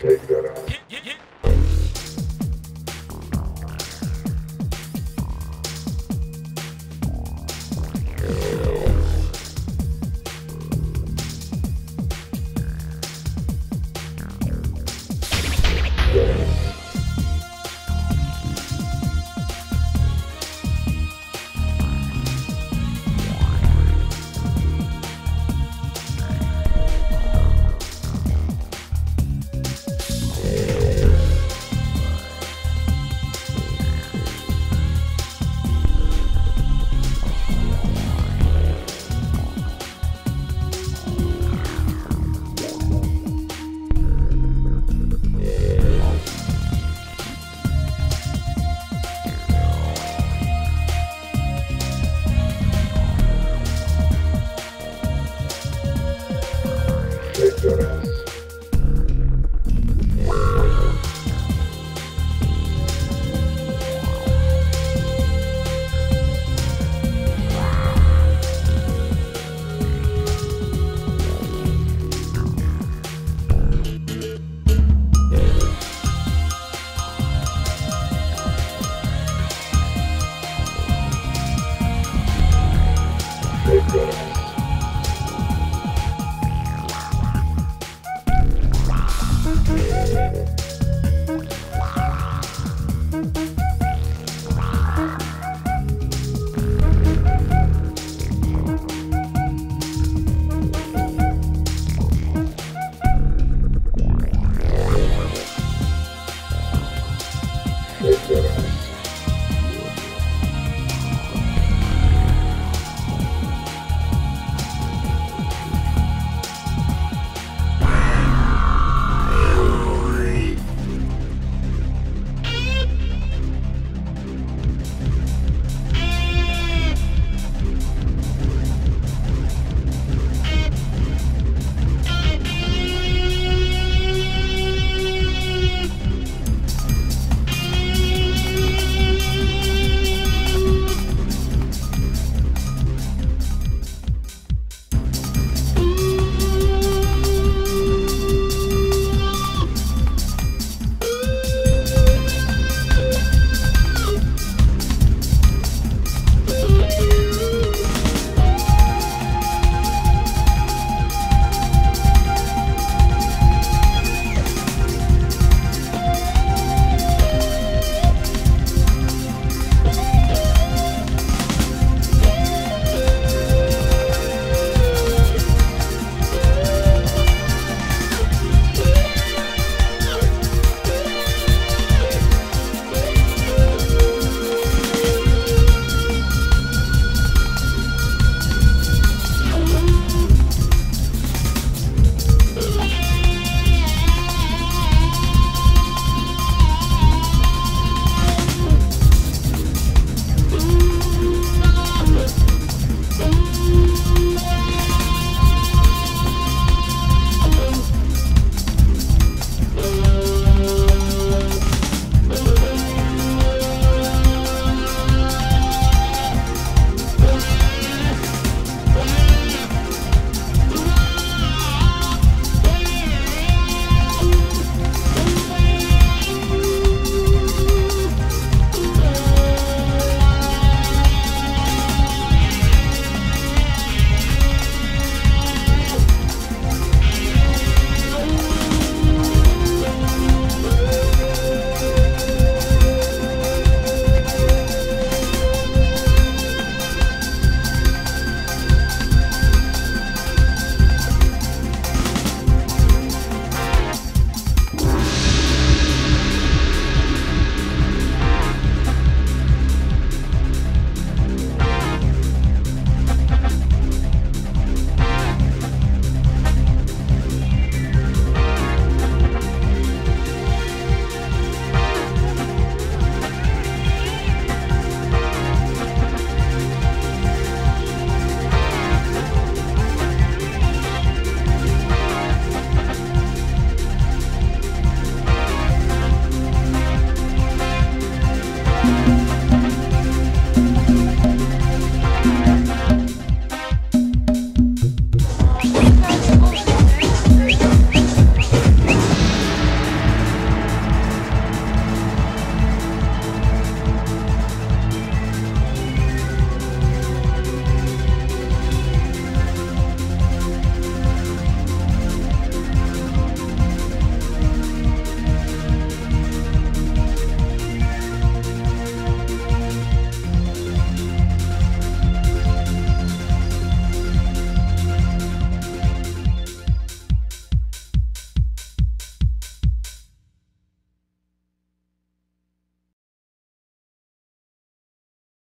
take that out.